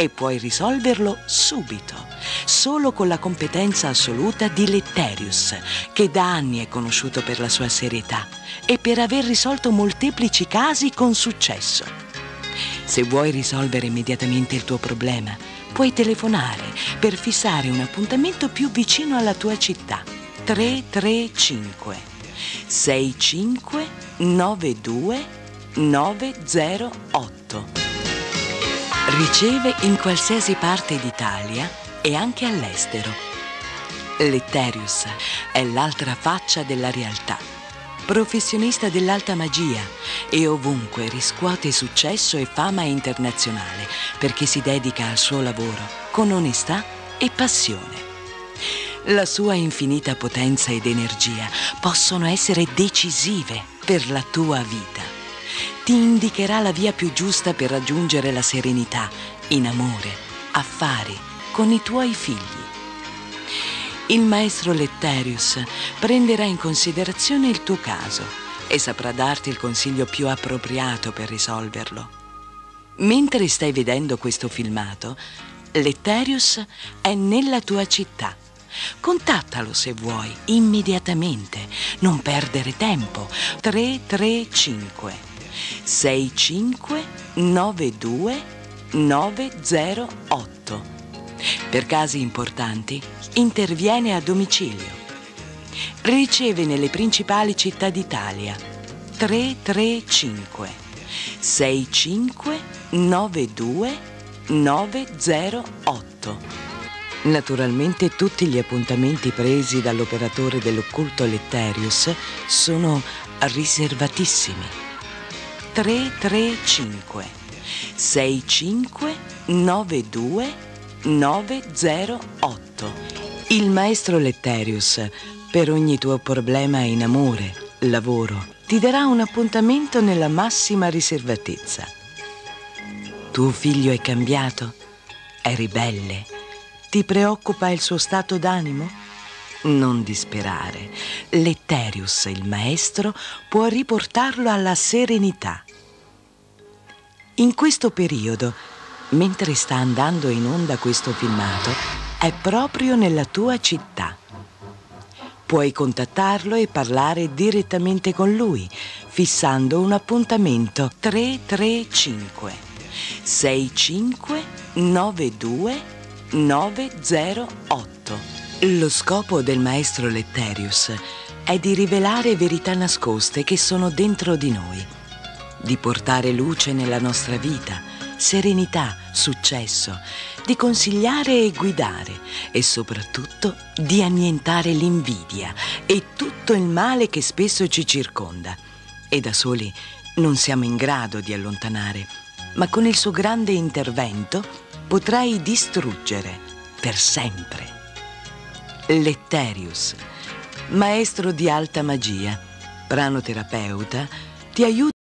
e puoi risolverlo subito, solo con la competenza assoluta di Letterius, che da anni è conosciuto per la sua serietà e per aver risolto molteplici casi con successo. Se vuoi risolvere immediatamente il tuo problema, puoi telefonare per fissare un appuntamento più vicino alla tua città. 335 65 92 908 Riceve in qualsiasi parte d'Italia e anche all'estero. Letterius è l'altra faccia della realtà. Professionista dell'alta magia e ovunque riscuote successo e fama internazionale perché si dedica al suo lavoro con onestà e passione. La sua infinita potenza ed energia possono essere decisive per la tua vita ti indicherà la via più giusta per raggiungere la serenità in amore, affari, con i tuoi figli. Il maestro Letterius prenderà in considerazione il tuo caso e saprà darti il consiglio più appropriato per risolverlo. Mentre stai vedendo questo filmato, Letterius è nella tua città. Contattalo se vuoi, immediatamente. Non perdere tempo. 335 6592 908. Per casi importanti interviene a domicilio. Riceve nelle principali città d'Italia 335 6592 908. Naturalmente tutti gli appuntamenti presi dall'operatore dell'occulto Letterius sono riservatissimi. 335 65 92 908. Il maestro Letterius, per ogni tuo problema in amore, lavoro, ti darà un appuntamento nella massima riservatezza. Tuo figlio è cambiato? È ribelle? Ti preoccupa il suo stato d'animo? Non disperare. Letterius, il maestro, può riportarlo alla serenità. In questo periodo, mentre sta andando in onda questo filmato, è proprio nella tua città. Puoi contattarlo e parlare direttamente con lui, fissando un appuntamento 335 65 92 908 lo scopo del maestro Letterius è di rivelare verità nascoste che sono dentro di noi, di portare luce nella nostra vita, serenità, successo, di consigliare e guidare e soprattutto di annientare l'invidia e tutto il male che spesso ci circonda. E da soli non siamo in grado di allontanare, ma con il suo grande intervento potrai distruggere per sempre. Letterius, maestro di alta magia, pranoterapeuta, ti aiuta